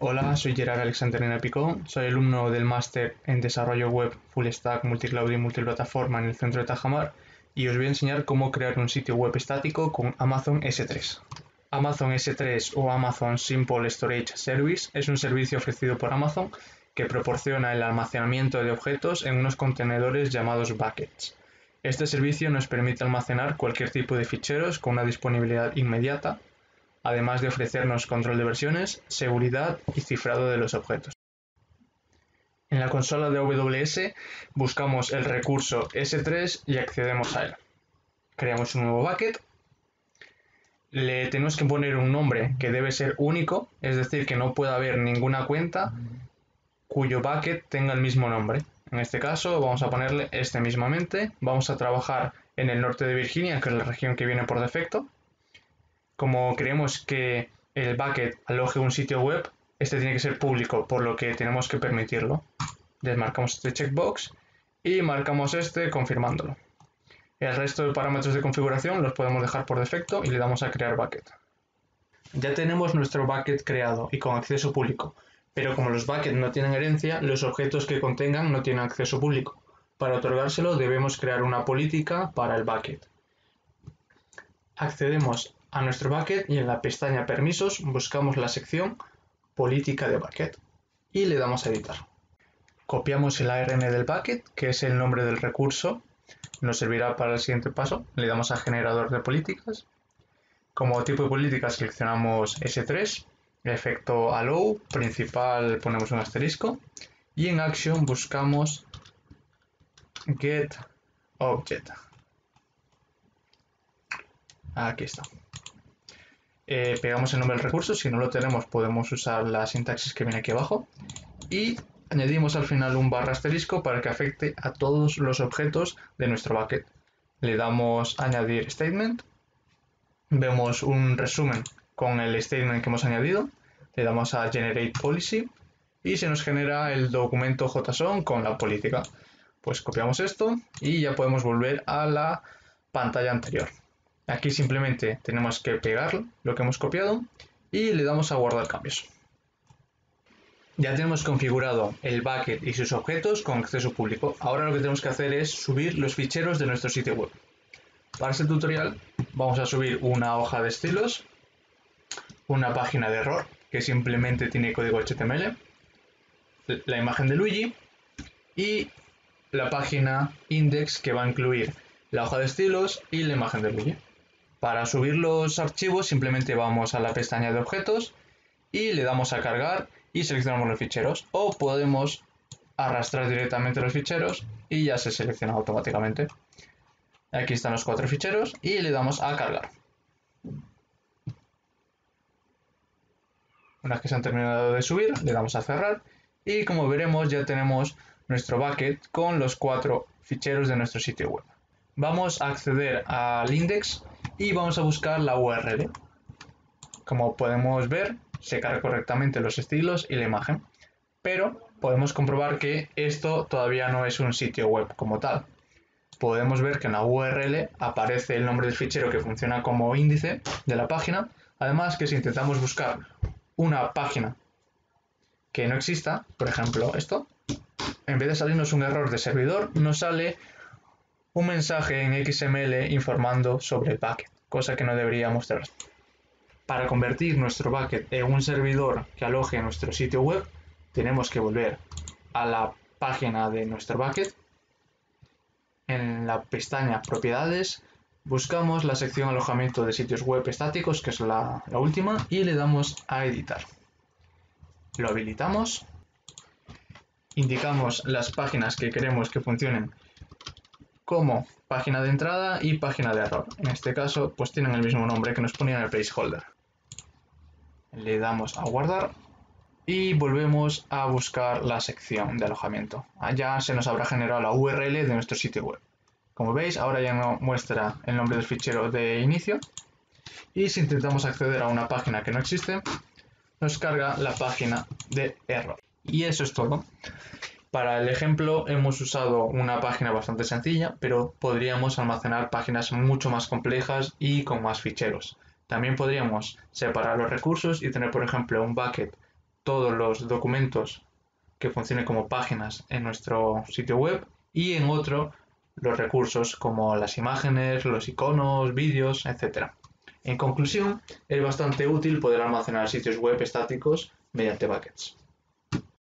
Hola, soy Gerard Alexandrina Picó, soy alumno del máster en Desarrollo Web Full Stack Multicloud y Multiplataforma en el centro de Tajamar y os voy a enseñar cómo crear un sitio web estático con Amazon S3. Amazon S3 o Amazon Simple Storage Service es un servicio ofrecido por Amazon que proporciona el almacenamiento de objetos en unos contenedores llamados buckets. Este servicio nos permite almacenar cualquier tipo de ficheros con una disponibilidad inmediata, además de ofrecernos control de versiones, seguridad y cifrado de los objetos. En la consola de AWS buscamos el recurso S3 y accedemos a él. Creamos un nuevo bucket. Le tenemos que poner un nombre que debe ser único, es decir, que no pueda haber ninguna cuenta cuyo bucket tenga el mismo nombre. En este caso vamos a ponerle este mismamente. Vamos a trabajar en el norte de Virginia, que es la región que viene por defecto. Como creemos que el bucket aloje un sitio web, este tiene que ser público, por lo que tenemos que permitirlo. Desmarcamos este checkbox y marcamos este confirmándolo. El resto de parámetros de configuración los podemos dejar por defecto y le damos a crear bucket. Ya tenemos nuestro bucket creado y con acceso público pero como los buckets no tienen herencia, los objetos que contengan no tienen acceso público. Para otorgárselo debemos crear una política para el bucket. Accedemos a nuestro bucket y en la pestaña Permisos buscamos la sección Política de bucket y le damos a editar. Copiamos el ARN del bucket, que es el nombre del recurso, nos servirá para el siguiente paso. Le damos a generador de políticas. Como tipo de política seleccionamos S3 efecto allow, principal ponemos un asterisco y en action buscamos get object. Aquí está. Eh, pegamos el nombre del recurso, si no lo tenemos podemos usar la sintaxis que viene aquí abajo y añadimos al final un barra asterisco para que afecte a todos los objetos de nuestro bucket. Le damos añadir statement, vemos un resumen con el statement que hemos añadido, le damos a Generate Policy y se nos genera el documento JSON con la política. Pues copiamos esto y ya podemos volver a la pantalla anterior. Aquí simplemente tenemos que pegar lo que hemos copiado y le damos a guardar cambios. Ya tenemos configurado el bucket y sus objetos con acceso público. Ahora lo que tenemos que hacer es subir los ficheros de nuestro sitio web. Para este tutorial vamos a subir una hoja de estilos una página de error que simplemente tiene código HTML, la imagen de Luigi y la página index que va a incluir la hoja de estilos y la imagen de Luigi. Para subir los archivos simplemente vamos a la pestaña de objetos y le damos a cargar y seleccionamos los ficheros o podemos arrastrar directamente los ficheros y ya se selecciona automáticamente. Aquí están los cuatro ficheros y le damos a cargar. Una vez que se han terminado de subir, le damos a cerrar y como veremos ya tenemos nuestro bucket con los cuatro ficheros de nuestro sitio web. Vamos a acceder al index y vamos a buscar la URL. Como podemos ver, se carga correctamente los estilos y la imagen, pero podemos comprobar que esto todavía no es un sitio web como tal. Podemos ver que en la URL aparece el nombre del fichero que funciona como índice de la página, además que si intentamos buscar una página que no exista, por ejemplo esto, en vez de salirnos un error de servidor, nos sale un mensaje en XML informando sobre el bucket, cosa que no debería mostrar. Para convertir nuestro bucket en un servidor que aloje nuestro sitio web, tenemos que volver a la página de nuestro bucket. En la pestaña propiedades Buscamos la sección alojamiento de sitios web estáticos, que es la, última, y le damos a editar. Lo habilitamos. Indicamos las páginas que queremos que funcionen como página de entrada y página de error. En este caso, pues tienen el mismo nombre que nos ponía en el placeholder. Le damos a guardar y volvemos a buscar la sección de alojamiento. Allá se nos habrá generado la URL de nuestro sitio web. Como veis, ahora ya no muestra el nombre del fichero de inicio. Y si intentamos acceder a una página que no existe, nos carga la página de error. Y eso es todo. Para el ejemplo hemos usado una página bastante sencilla, pero podríamos almacenar páginas mucho más complejas y con más ficheros. También podríamos separar los recursos y tener, por ejemplo, un bucket todos los documentos que funcionen como páginas en nuestro sitio web y en otro los recursos como las imágenes, los iconos, vídeos, etc. En conclusión, es bastante útil poder almacenar sitios web estáticos mediante buckets.